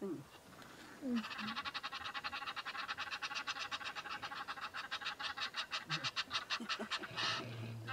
thing. Mm -hmm.